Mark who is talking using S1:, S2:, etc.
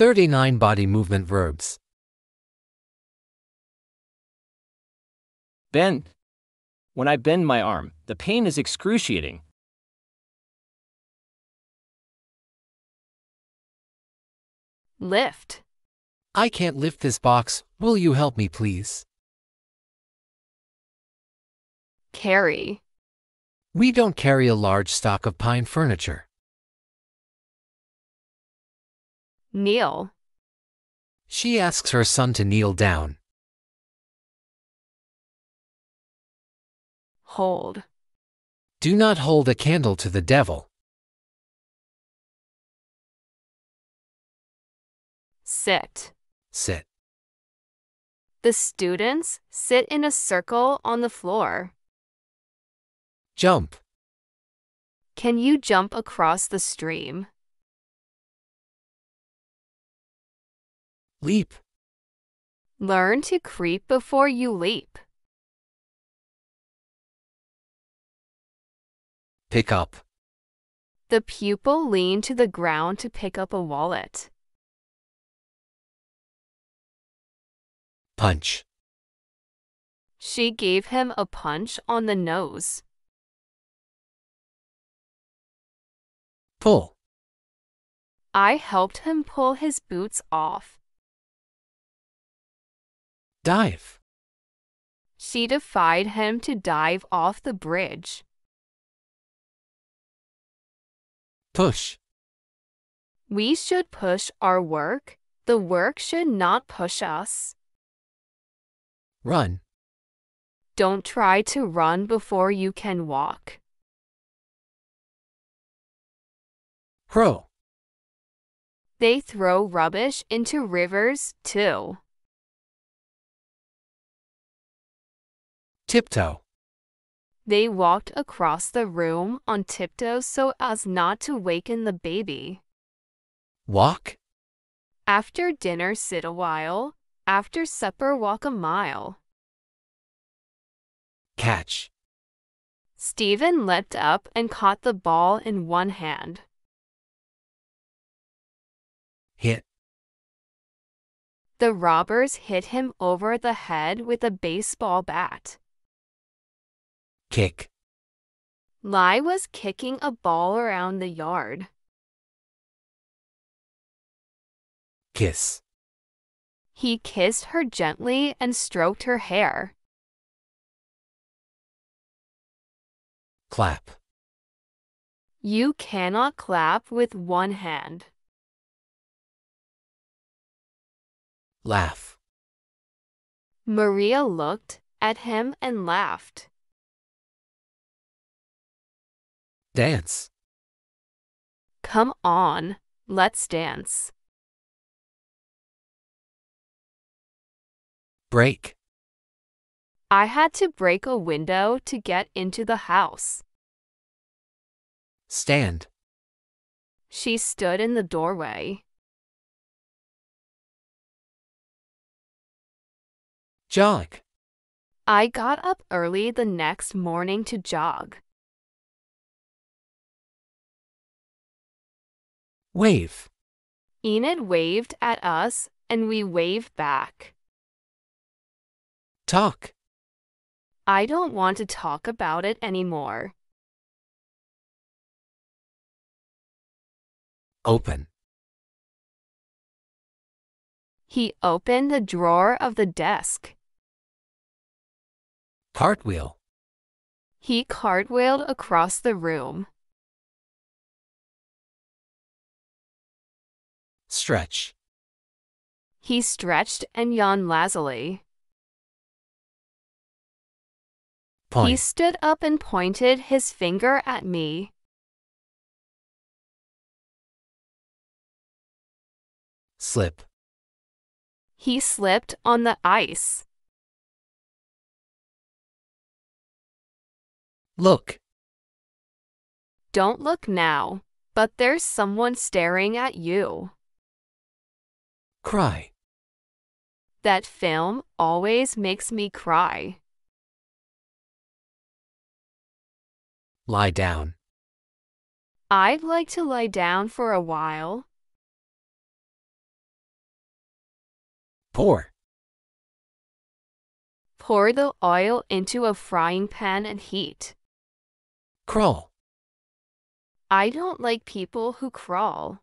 S1: 39 body movement verbs.
S2: Bend. When I bend my arm, the pain is excruciating.
S3: Lift.
S1: I can't lift this box. Will you help me, please?
S3: Carry.
S1: We don't carry a large stock of pine furniture.
S3: Kneel.
S1: She asks her son to kneel down.
S3: Hold.
S1: Do not hold a candle to the devil.
S3: Sit.
S1: Sit.
S3: The students sit in a circle on the floor.
S1: Jump.
S3: Can you jump across the stream?
S1: Leap.
S3: Learn to creep before you leap.
S1: Pick up.
S3: The pupil leaned to the ground to pick up a wallet.
S1: Punch.
S3: She gave him a punch on the nose.
S1: Pull.
S3: I helped him pull his boots off.
S1: Dive.
S3: She defied him to dive off the bridge.
S1: Push.
S3: We should push our work. The work should not push us.
S1: Run.
S3: Don't try to run before you can walk.
S1: Crow.
S3: They throw rubbish into rivers too.
S1: Tiptoe.
S3: They walked across the room on tiptoes so as not to waken the baby.
S1: Walk.
S3: After dinner, sit a while. After supper, walk a mile.
S1: Catch.
S3: Stephen leapt up and caught the ball in one hand.
S1: Hit.
S3: The robbers hit him over the head with a baseball bat.
S1: Kick.
S3: Lai was kicking a ball around the yard.
S1: Kiss.
S3: He kissed her gently and stroked her hair.
S1: Clap.
S3: You cannot clap with one hand.
S1: Laugh.
S3: Maria looked at him and laughed.
S1: Dance.
S3: Come on, let's dance.
S1: Break.
S3: I had to break a window to get into the house.
S1: Stand.
S3: She stood in the doorway.
S1: Jog.
S3: I got up early the next morning to jog.
S1: Wave.
S3: Enid waved at us, and we waved back.
S1: Talk.
S3: I don't want to talk about it anymore.
S1: Open.
S3: He opened the drawer of the desk.
S1: Cartwheel.
S3: He cartwheeled across the room.
S1: Stretch.
S3: He stretched and yawned lazily. He stood up and pointed his finger at me.
S1: Slip.
S3: He slipped on the ice.
S1: Look.
S3: Don't look now, but there's someone staring at you.
S1: Cry.
S3: That film always makes me cry.
S1: Lie down.
S3: I'd like to lie down for a while.
S1: Pour.
S3: Pour the oil into a frying pan and heat.
S1: Crawl.
S3: I don't like people who crawl.